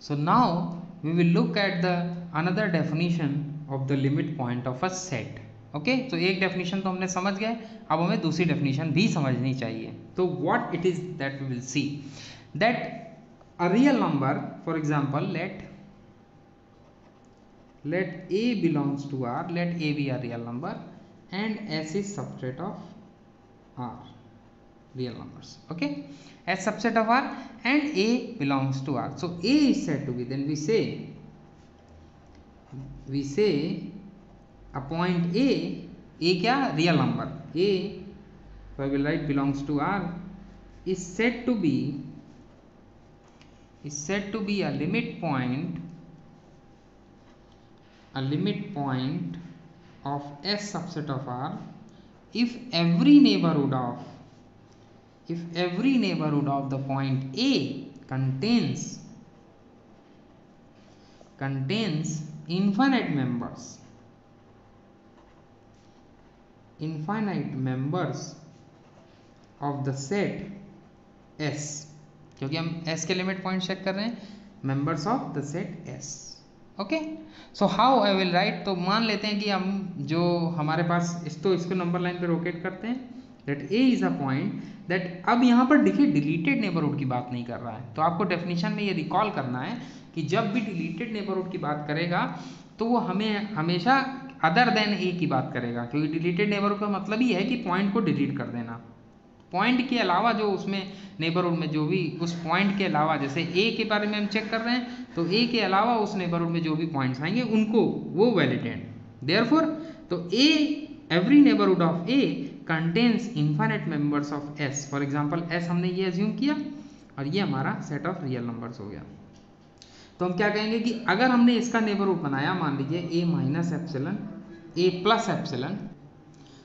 so now we will look at the another definition of the limit point of a set okay? तो एक definition तो हमने समझ गए अब हमें दूसरी डेफिनेशन भी समझनी चाहिए तो what it is that we will see that a real number for example let let a belongs to r let a be a real number and s is subset of r real numbers okay? S subset of r and a belongs to r. So a is said to be then we say we say a point a a kya? Real number. A so i will write belongs to r is said to be is said to be a limit point a limit point of S subset of R if every neighborhood of if every neighborhood of the point A contains contains infinite members infinite members of the set S क्योंकि हम S के limit point check कर रहे हैं members of the set S okay so how I will write तो मान लेते हैं कि हम जो हमारे पास इस तो इसको नंबर लाइन पे रोकेट करते हैं that a is a point that अब यहाँ पर देखिए डिलीटेड नेबरहुड की बात नहीं कर रहा है। तो आपको डेफिनेशन में ये रिकॉल करना है कि जब भी डिलीटेड नेबरहुड की बात करेगा तो वो हमें, हमेशा अदर देन ए की बात करेगा। क्योंकि डिलीटेड नेबरहुड का मतलब ही है कि पॉइंट को डिलीट कर देना। पॉइंट के अलावा जो उसमें नेबरहुड में जो भी, उस पॉइंट के अलावा जैसे ए के बारे में हम चेक कर रहे हैं तो ए के अलावा उस नेबरहुड में जो भी पॉइंट्स आएँगे, उनको वो वैलिडेट देयर तो a every neighbourhood of a contains infinite members of S for example S हमने ये एज्यूम किया और ये हमारा सेट ऑफ़ रियल नंबर्स हो गया। तो हम क्या कहेंगे कि अगर हमने इसका नेबरहुड बनाया, मान लीजिए a minus epsilon a plus epsilon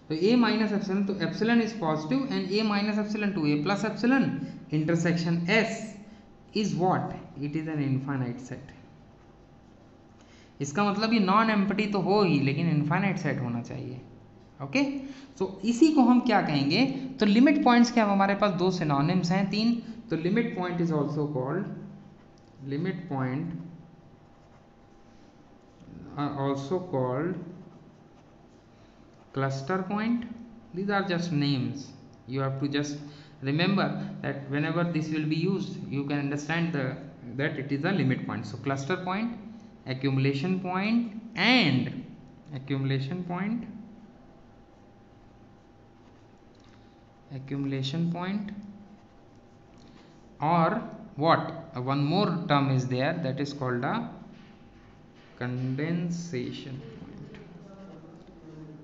तो a minus epsilon तो epsilon is positive and a minus epsilon to a plus epsilon intersection s is what? It is an infinite set. इसका मतलब ये नॉन एम्पटी तो हो ही, लेकिन infinite set होना चाहिए। ओके सो इसी को हम क्या कहेंगे? तो लिमिट पॉइंट्स क्या हमारे पास दो सिनोनिम्स हैं, तीन। तो limit point is also called limit point also called cluster point these are just names you have to just remember that when this will be use you can understand that it is a limit point so cluster point accumulation point and accumulation point accumulation point. Or what? Uh, one more term is there that is called a condensation point.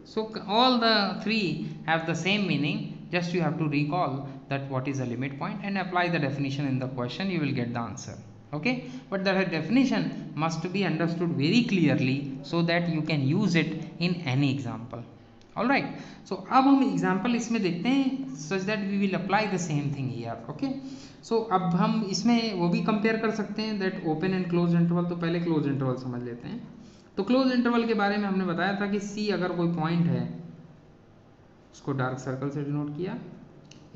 so all the three have the same meaning. Just you have to recall that what is a limit point and apply the definition in the question. You will get the answer. Okay? But the definition must be understood very clearly so that you can use it in any example all right so, अब हम example इसमें देखते हैं, such that we will apply the same thing here, okay? So, अब हम इसमें वो भी compare कर सकते हैं that open and closed interval तो पहले closed interval समझ लेते हैं। तो क्लोज इंटरवल के बारे में हमने बताया था कि सी अगर कोई पॉइंट है, उसको डार्क सर्कल से डिनोट किया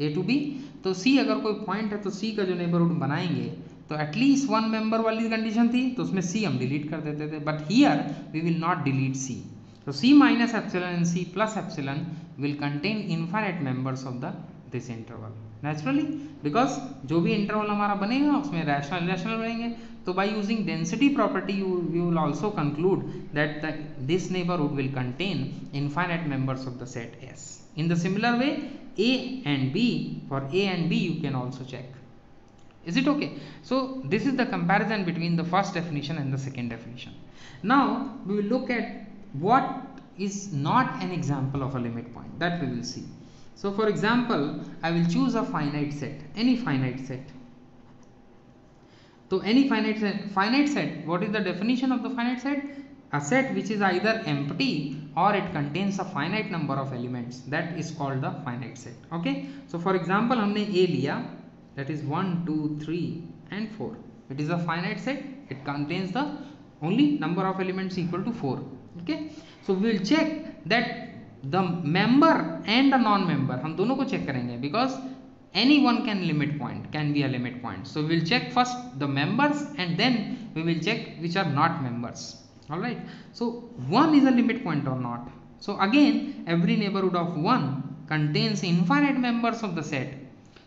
ए टू बी तो सी अगर कोई पॉइंट है तो सी का जो नेबरहुड बनाएँगे तो एटलीस्ट वन मेंबर वाली कंडीशन थी तो उसमें सी हम डिलीट कर देते थे। But here we will not delete C तो सी minus epsilon and C plus epsilon will contain infinite members of the this interval naturally because जो भी इंटरवल हमारा बनेगा उसमें रैशनल रैशनल बनेंगे So by using density property, you, you will also conclude that the, this neighborhood will contain infinite members of the set S. In the similar way, A and B, for A and B you can also check. Is it okay? So this is the comparison between the first definition and the second definition. Now we will look at what is not an example of a limit point that we will see. So for example, I will choose a finite set, any finite set so any finite set, finite set, what is the definition of the finite set? A set which is either empty or it contains a finite number of elements that is called the finite set. Okay. So for example, हमने A लिया that is 1, 2, 3 and 4. It is a finite set. It contains the only number of elements equal to 4. Okay. So we will check that the member and the non-member हम दोनों को check करेंगे because any one can limit point can be a limit point so we'll check first the members and then we will check which are not members all right so one is a limit point or not so again every neighborhood of one contains infinite members of the set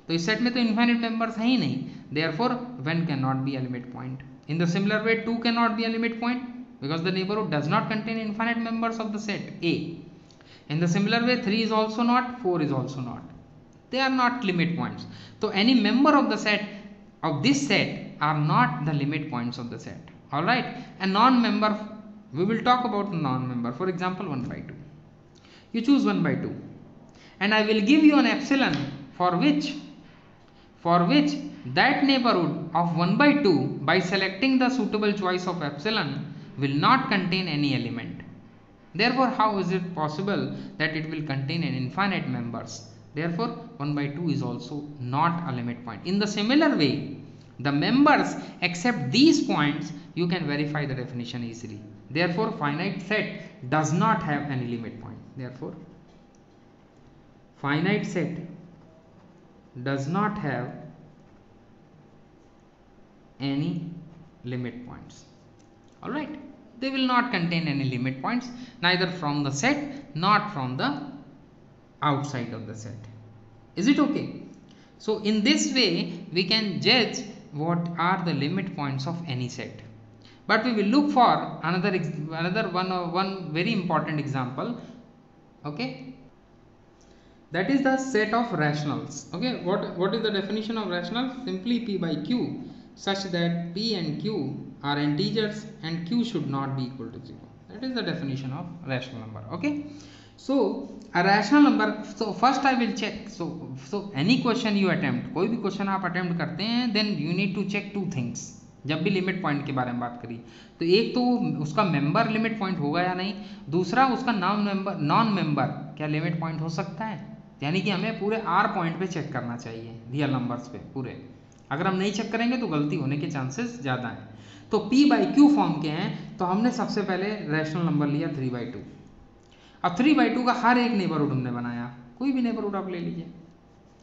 तो इस set में तो infinite members है ही नहीं there four one can not be a limit point in the similar way two can not be a limit point because the neighborhood does not contain infinite members of the set A. In the similar way 3 is also not, 4 is also not. They are not limit points. So any member of the set of this set are not the limit points of the set. Alright. A non-member, we will talk about non-member. For example 1 by 2. You choose 1 by 2. And I will give you an epsilon for which for which that neighborhood of 1 by 2 by selecting the suitable choice of epsilon will not contain any element. Therefore, how is it possible that it will contain an infinite members? Therefore, 1 by 2 is also not a limit point. In the similar way, the members except these points, you can verify the definition easily. Therefore, finite set does not have any limit point. Therefore, finite set does not have any limit points all right they will not contain any limit points neither from the set not from the outside of the set. Is it okay? So in this way we can judge what are the limit points of any set. But we will look for another another one one very important example okay? That is the set of rationals okay? What what is the definition of rational? Simply p by q such that p and q are integers and q should not be equal to 0 that is the definition of rational number okay so a rational number so first i will check so so any question you attempt कोई भी question आप attempt करते हैं then you need to check two things जब भी limit point के बारे में बात करी तो एक तो उसका मेंबर लिमिट पॉइंट होगा या नहीं दूसरा उसका नॉन मेंबर नॉन मेंबर क्या लिमिट पॉइंट हो सकता है यानी कि हमें पूरे आर पॉइंट पे चेक करना चाहिए रियल नंबर्स पे पूरे अगर हम नहीं चेक करेंगे तो गलती होने के चांसेस ज़्यादा हैं। तो P बाई क्यू फॉर्म के हैं तो हमने सबसे पहले रैशनल नंबर लिया थ्री बाई टू अब थ्री बाई टू का हर एक नेबरहुड हमने बनाया। कोई भी नेबरहुड आप ले लीजिए।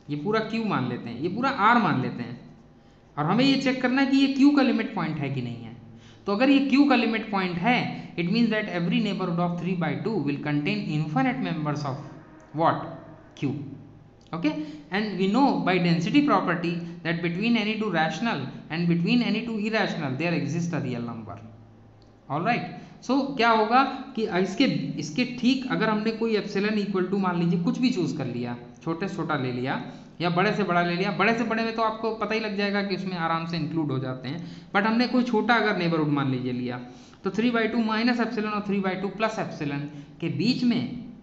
ये पूरा क्यू मान लेते हैं, ये पूरा आर मान लेते हैं। और हमें ये चेक करना है कि ये क्यू का लिमिट पॉइंट है कि नहीं है। तो अगर ये क्यू का लिमिट पॉइंट है it means that every neighbourhood of three by two will contain infinite members of what Q okay? And we know by density property that between any two rational and between any two irrational there exists a real number. All right so, क्या होगा कि इसके इसके ठीक अगर हमने कोई epsilon equal to मान लीजिए कुछ भी चूज़ कर लिया छोटे से छोटा ले लिया या बड़े से बड़ा ले लिया बड़े से बड़े में तो आपको पता ही लग जाएगा कि उसमें आराम से इंक्लूड हो जाते हैं। बट हमने कोई छोटा अगर नेबरहुड मान लीजिए लिया तो three by two minus epsilon और three by two plus epsilon के बीच में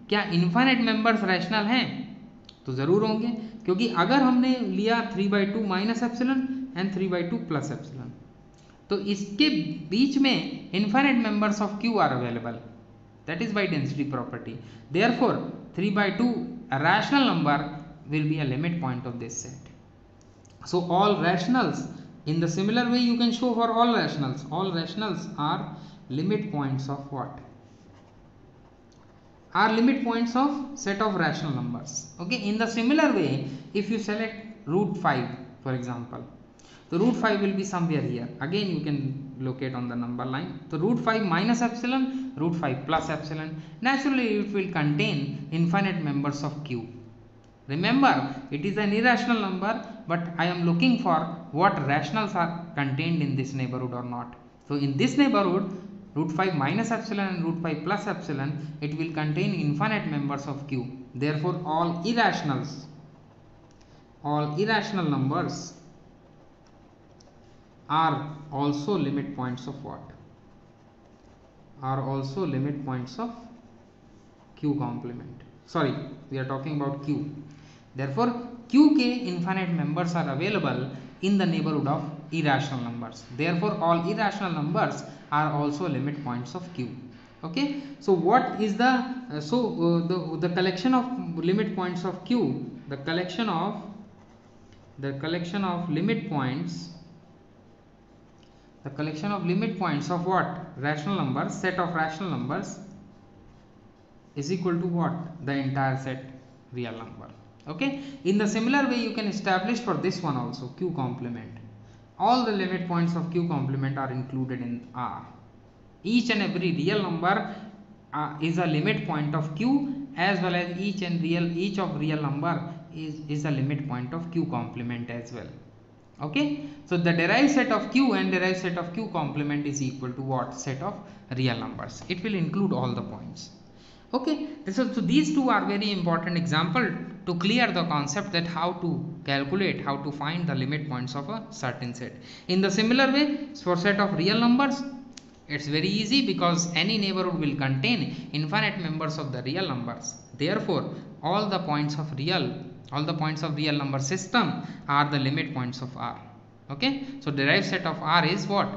क्या इन्फाइनेट मेंबर्स रैशनल हैं? तो ज़रूर होंगे, क्योंकि अगर हमने लिया three by two minus epsilon and three by two plus epsilon तो इसके बीच में infinite members of Q are available that is by density property therefore three by two rational number will be a limit point of this set so all rationals in the similar way you can show for all rationals all rationals are limit points of what are limit points of set of rational numbers. Okay in the similar way if you select root 5 for example the root 5 will be somewhere here. Again you can locate on the number line. So root 5 minus epsilon root 5 plus epsilon. Naturally it will contain infinite members of q. Remember it is an irrational number but i am looking for what rationals are contained in this neighborhood or not. So in this neighborhood root 5 minus epsilon and root 5 plus epsilon it will contain infinite members of q. Therefore all irrationals all irrational numbers are also limit points of what? Are also limit points of q complement. Sorry we are talking about q. Therefore qk infinite members are available in the neighborhood of irrational numbers. Therefore all irrational numbers are also limit points of q. Okay? So what is the uh, so uh, the the collection of limit points of q the collection of the collection of limit points the collection of limit points of what? Rational numbers set of rational numbers is equal to what? The entire set real number. Okay? In the similar way you can establish for this one also q complement all the limit points of q complement are included in r. Each and every real number uh, is a limit point of q as well as each and real each of real number is is a limit point of q complement as well. Okay? So the derived set of q and derived set of q complement is equal to what set of real numbers? It will include all the points. Okay? So, so these two are very important example to clear the concept that how to calculate how to find the limit points of a certain set. In the similar way for set of real numbers it's very easy because any neighborhood will contain infinite members of the real numbers. Therefore all the points of real all the points of real number system are the limit points of R. Okay? So derived set of R is what?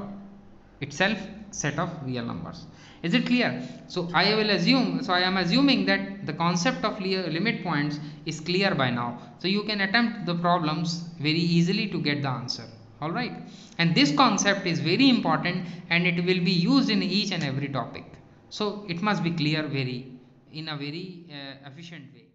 Itself set of real numbers. Is it clear? So I will assume so I am assuming that the concept of limit points is clear by now. So you can attempt the problems very easily to get the answer. All right? And this concept is very important and it will be used in each and every topic. So it must be clear very in a very uh, efficient way